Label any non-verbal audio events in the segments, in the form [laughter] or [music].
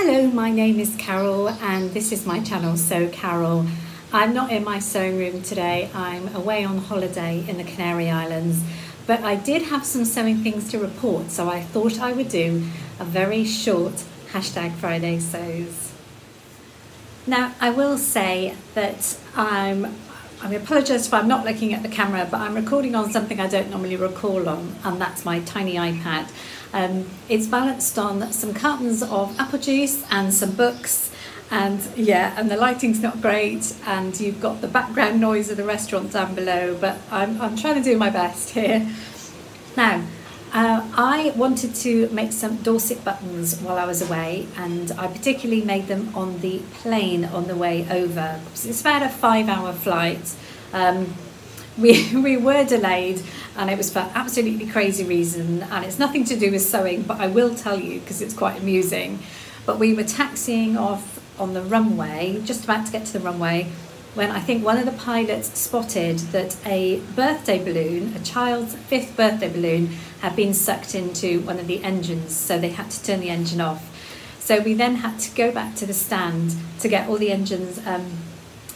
Hello, my name is Carole and this is my channel So Carole. I'm not in my sewing room today, I'm away on holiday in the Canary Islands but I did have some sewing things to report so I thought I would do a very short hashtag Friday sews. Now I will say that I'm I apologise if I'm not looking at the camera, but I'm recording on something I don't normally record on, and that's my tiny iPad. Um, it's balanced on some cartons of apple juice and some books, and yeah, and the lighting's not great, and you've got the background noise of the restaurant down below, but I'm, I'm trying to do my best here. Now, uh, I wanted to make some Dorset buttons while I was away and I particularly made them on the plane on the way over. It's about a five hour flight. Um, [laughs] we, we were delayed and it was for absolutely crazy reason and it's nothing to do with sewing but I will tell you because it's quite amusing. But we were taxiing off on the runway, just about to get to the runway when I think one of the pilots spotted that a birthday balloon, a child's fifth birthday balloon, had been sucked into one of the engines, so they had to turn the engine off. So we then had to go back to the stand to get all the engines um,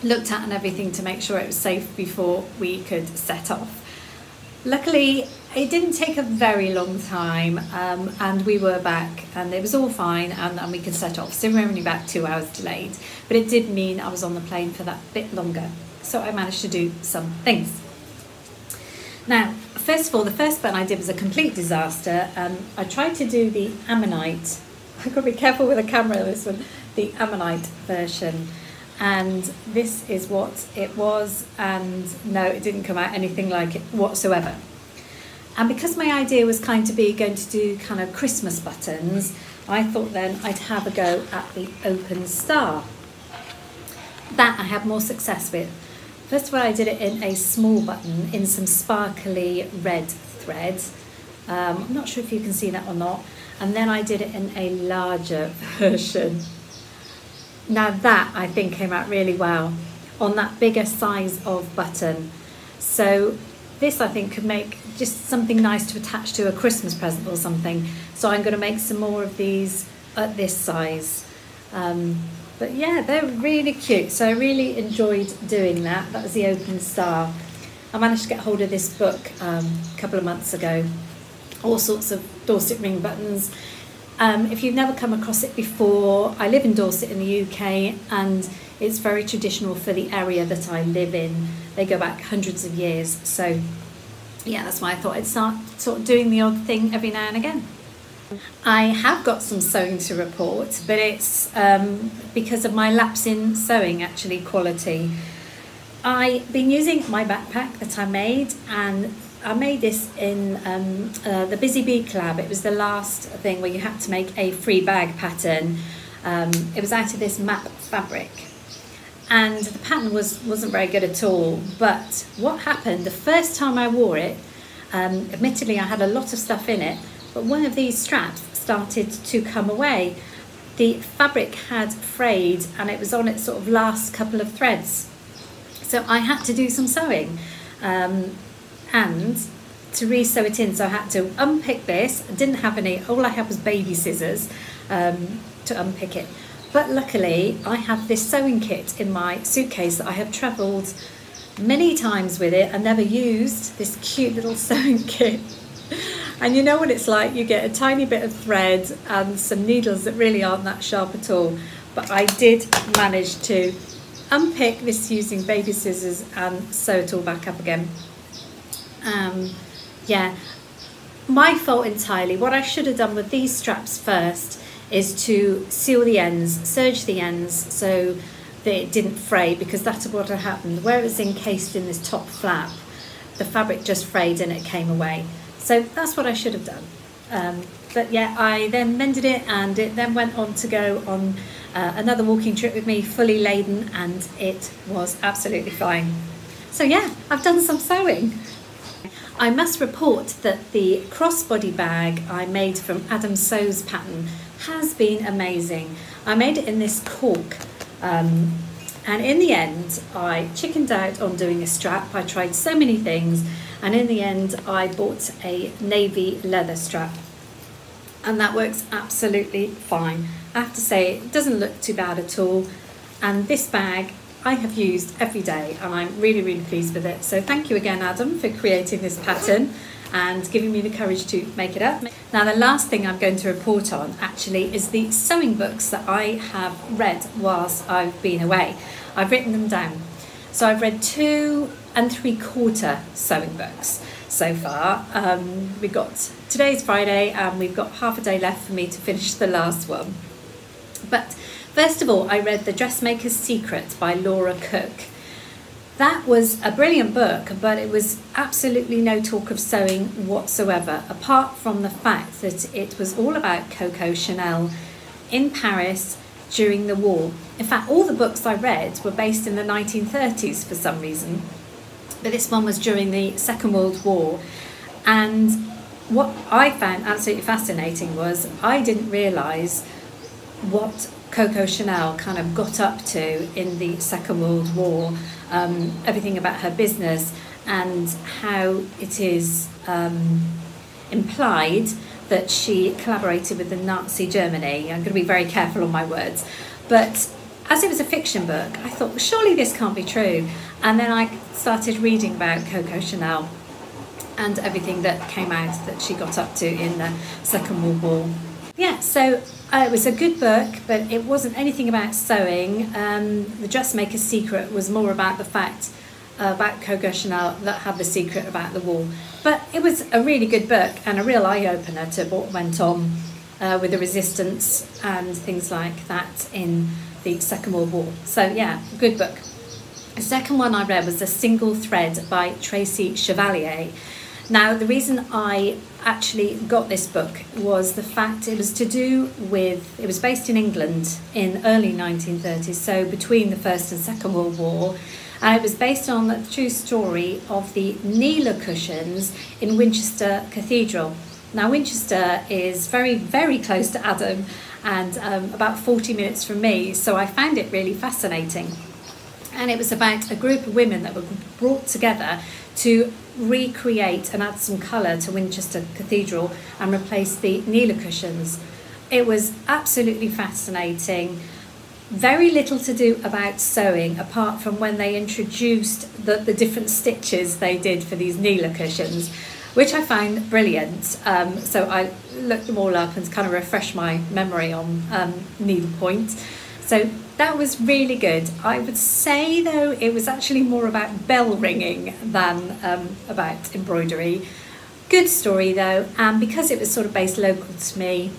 looked at and everything to make sure it was safe before we could set off. Luckily, it didn't take a very long time um, and we were back and it was all fine and, and we could set off. So we were only about two hours delayed, but it did mean I was on the plane for that bit longer. So I managed to do some things. Now, first of all, the first button I did was a complete disaster. Um, I tried to do the Ammonite. [laughs] I've got to be careful with the camera, this one. The Ammonite version. And this is what it was. And no, it didn't come out anything like it whatsoever. And because my idea was kind to be going to do kind of Christmas buttons, I thought then I'd have a go at the open star. That I had more success with. First of all, I did it in a small button in some sparkly red thread. Um, I'm not sure if you can see that or not. And then I did it in a larger [laughs] version. Now that I think came out really well on that bigger size of button. So this I think could make just something nice to attach to a Christmas present or something. So I'm going to make some more of these at this size. Um, but yeah, they're really cute. So I really enjoyed doing that. That was the Open Star. I managed to get hold of this book um, a couple of months ago. All sorts of Dorset ring buttons. Um, if you've never come across it before, I live in Dorset in the UK and it's very traditional for the area that I live in. They go back hundreds of years. So yeah, that's why I thought I'd start sort of doing the odd thing every now and again. I have got some sewing to report, but it's um, because of my lapse in sewing actually quality. I've been using my backpack that I made and I made this in um, uh, the Busy Bee Collab. It was the last thing where you had to make a free bag pattern. Um, it was out of this map fabric and the pattern was, wasn't very good at all. But what happened, the first time I wore it, um, admittedly I had a lot of stuff in it, but one of these straps started to come away. The fabric had frayed and it was on its sort of last couple of threads. So I had to do some sewing um, and to re-sew it in. So I had to unpick this. I didn't have any, all I had was baby scissors um, to unpick it. But luckily I have this sewing kit in my suitcase that I have travelled many times with it and never used this cute little [laughs] sewing kit. And you know what it's like, you get a tiny bit of thread and some needles that really aren't that sharp at all. But I did manage to unpick this using baby scissors and sew it all back up again. Um, yeah, my fault entirely. What I should have done with these straps first is to seal the ends, serge the ends so that it didn't fray because that's what had happened. Where it was encased in this top flap, the fabric just frayed and it came away. So that's what I should have done. Um, but yeah, I then mended it and it then went on to go on uh, another walking trip with me, fully laden, and it was absolutely fine. So yeah, I've done some sewing. I must report that the crossbody bag I made from Adam Sews pattern has been amazing. I made it in this cork um, and in the end I chickened out on doing a strap. I tried so many things and in the end, I bought a navy leather strap. and that works absolutely fine. I have to say, it doesn't look too bad at all. And this bag I have used every day and I'm really, really pleased with it. So thank you again, Adam, for creating this pattern and giving me the courage to make it up. Now, the last thing I'm going to report on actually is the sewing books that I have read whilst I've been away. I've written them down. So I've read two and three quarter sewing books so far. Um, we've got today's Friday and we've got half a day left for me to finish the last one. But first of all, I read The Dressmaker's Secret by Lorna Cook. That was a brilliant book, but it was absolutely no talk of sewing whatsoever, apart from the fact that it was all about Coco Chanel in Paris during the war. In fact, all the books I read were based in the 1930s for some reason, but this one was during the Second World War. And what I found absolutely fascinating was I didn't realise what Coco Chanel kind of got up to in the Second World War, um, everything about her business and how it is um, implied that she collaborated with the Nazi Germany. I'm going to be very careful on my words. But as it was a fiction book, I thought, surely this can't be true. And then I started reading about Coco Chanel and everything that came out that she got up to in the Second World War. Yeah, so uh, it was a good book, but it wasn't anything about sewing. Um, the Dressmaker's Secret was more about the fact uh, about Coco Chanel that had the secret about the war. But it was a really good book and a real eye opener to what went on uh, with the resistance and things like that in the Second World War. So, yeah, good book. The second one I read was A Single Thread by Tracy Chevalier. Now, the reason I actually got this book was the fact it was to do with, it was based in England in early 1930s, so between the First and Second World War, and it was based on the true story of the kneeler cushions in Winchester Cathedral. Now, Winchester is very, very close to Adam and um, about 40 minutes from me, so I found it really fascinating. And it was about a group of women that were brought together to recreate and add some colour to Winchester Cathedral and replace the kneeler cushions. It was absolutely fascinating. Very little to do about sewing apart from when they introduced the, the different stitches they did for these kneeler cushions, which I find brilliant. Um, so I looked them all up and kind of refreshed my memory on um, needlepoint. So that was really good. I would say, though, it was actually more about bell ringing than um, about embroidery. Good story, though, and because it was sort of based local to me,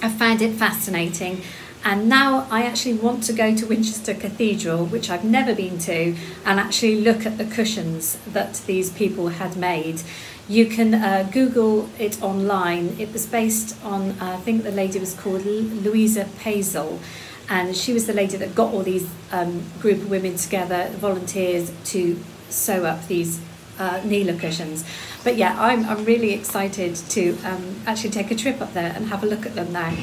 I found it fascinating. And now I actually want to go to Winchester Cathedral, which I've never been to, and actually look at the cushions that these people had made. You can uh, Google it online. It was based on, uh, I think the lady was called Louisa Pesel and she was the lady that got all these um, group of women together, volunteers, to sew up these uh, kneeler cushions. But yeah, I'm, I'm really excited to um, actually take a trip up there and have a look at them now.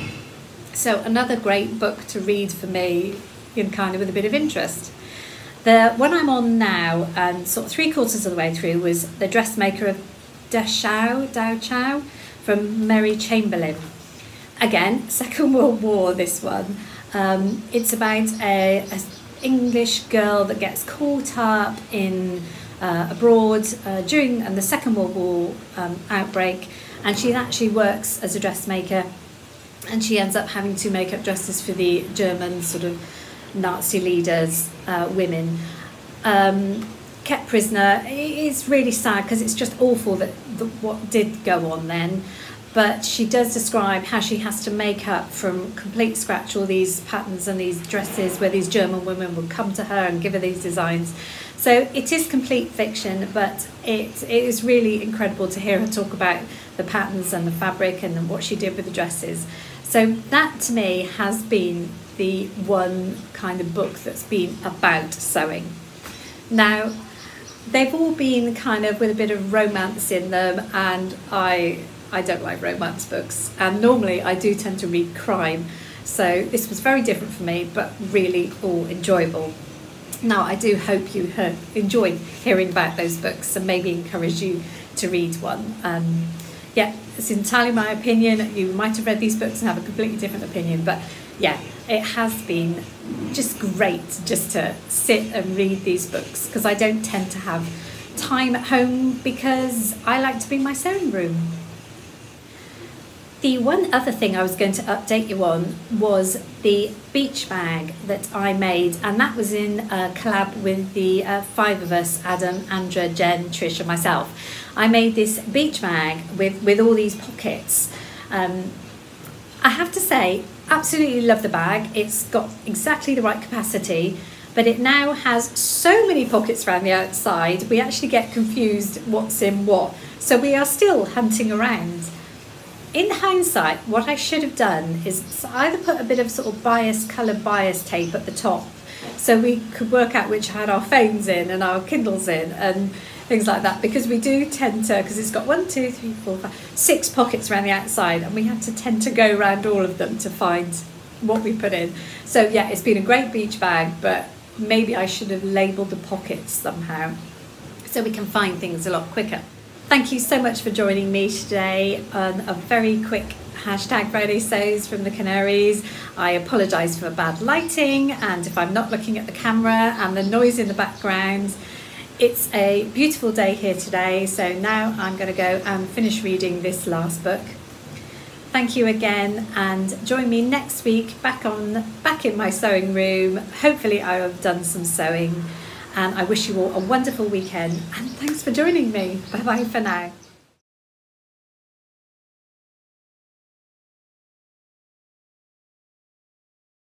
So another great book to read for me, in kind of with a bit of interest. The one I'm on now, and sort of three quarters of the way through, was The Dressmaker of Dachau, Dao Chow from Mary Chamberlain. Again, [laughs] Second World War, this one. Um, it's about a, a, English girl that gets caught up in uh, abroad uh, during the Second World War um, outbreak, and she actually works as a dressmaker, and she ends up having to make up dresses for the German sort of Nazi leaders, uh, women. Um, kept prisoner. It's really sad because it's just awful that, that what did go on then but she does describe how she has to make up from complete scratch all these patterns and these dresses where these German women would come to her and give her these designs. So it is complete fiction, but it, it is really incredible to hear her talk about the patterns and the fabric and what she did with the dresses. So that to me has been the one kind of book that's been about sewing. Now, they've all been kind of with a bit of romance in them, and I I don't like romance books, and normally I do tend to read crime. So this was very different for me, but really all enjoyable. Now, I do hope you enjoyed hearing about those books and maybe encourage you to read one. Um, yeah, it's entirely my opinion. You might have read these books and have a completely different opinion, but yeah, it has been just great just to sit and read these books because I don't tend to have time at home because I like to be in my sewing room. The one other thing I was going to update you on was the beach bag that I made, and that was in a collab with the uh, five of us Adam, Andra, Jen, Trish, and myself. I made this beach bag with, with all these pockets. Um, I have to say, absolutely love the bag. It's got exactly the right capacity, but it now has so many pockets around the outside, we actually get confused what's in what. So we are still hunting around in hindsight, what I should have done is either put a bit of sort of bias, colour bias tape at the top so we could work out which had our phones in and our Kindles in and things like that because we do tend to, because it's got one, two, three, four, five, six pockets around the outside and we have to tend to go around all of them to find what we put in. So yeah, it's been a great beach bag, but maybe I should have labelled the pockets somehow so we can find things a lot quicker. Thank you so much for joining me today on a very quick hashtag Friday Sews from the Canaries. I apologise for bad lighting and if I'm not looking at the camera and the noise in the background. It's a beautiful day here today, so now I'm going to go and finish reading this last book. Thank you again and join me next week back on back in my sewing room. Hopefully I have done some sewing and I wish you all a wonderful weekend and thanks for joining me. Bye bye for now.